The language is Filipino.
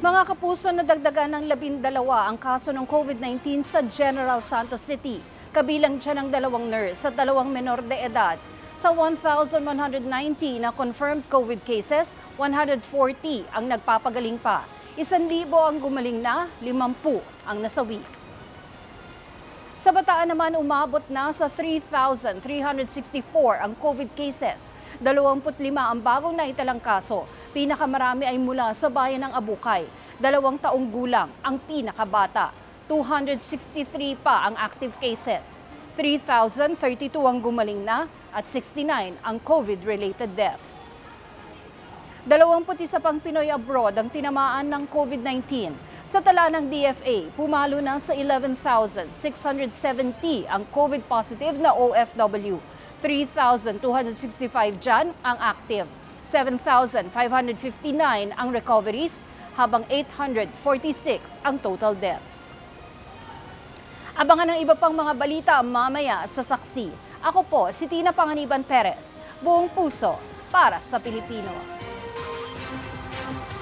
Mga kapuso na dagdagan ng labindalawa ang kaso ng COVID-19 sa General Santos City. Kabilang dyan ang dalawang nurse at dalawang menor de edad. Sa 1,190 na confirmed COVID cases, 140 ang nagpapagaling pa. Isan libo ang gumaling na, 50 ang nasawi. Sa Bataan naman umabot na sa 3,364 ang COVID cases. 25 ang bagong naitalang kaso. Pinakamarami ay mula sa bayan ng Abukay. Dalawang taong gulang ang pinakabata. 263 pa ang active cases. 3,032 ang gumaling na at 69 ang COVID-related deaths. 21 pang Pinoy abroad ang tinamaan ng COVID-19. Sa tala ng DFA, pumalo na sa 11,670 ang COVID positive na OFW. 3,265 dyan ang active. 7,559 ang recoveries, habang 846 ang total deaths. Abangan ang iba pang mga balita mamaya sa saksi. Ako po si Tina Panganiban Perez, buong puso para sa Pilipino.